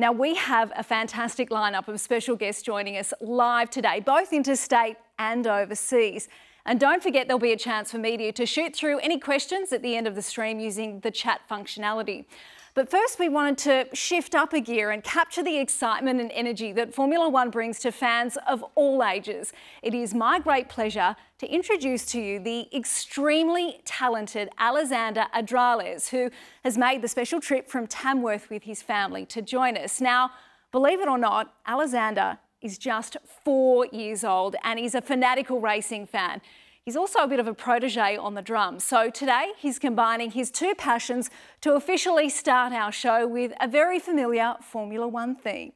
Now, we have a fantastic lineup of special guests joining us live today, both interstate and overseas. And don't forget, there'll be a chance for media to shoot through any questions at the end of the stream using the chat functionality. But first, we wanted to shift up a gear and capture the excitement and energy that Formula One brings to fans of all ages. It is my great pleasure to introduce to you the extremely talented Alezander Adrales, who has made the special trip from Tamworth with his family to join us. Now, believe it or not, Alezander is just four years old and he's a fanatical racing fan. He's also a bit of a protege on the drums. So today he's combining his two passions to officially start our show with a very familiar Formula One theme.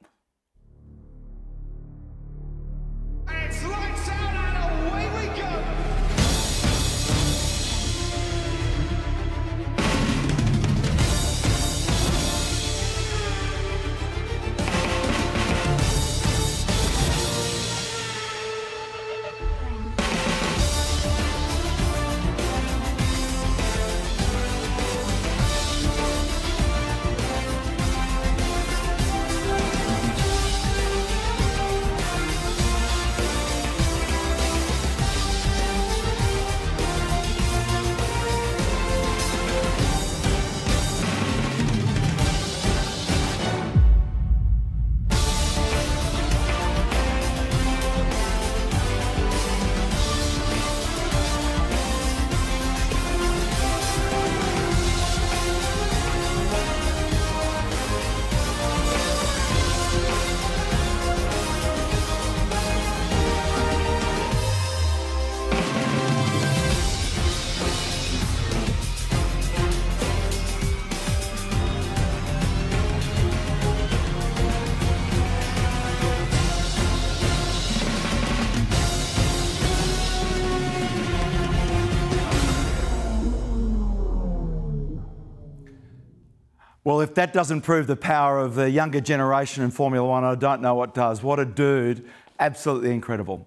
Well, if that doesn't prove the power of the younger generation in Formula One, I don't know what does. What a dude. Absolutely incredible.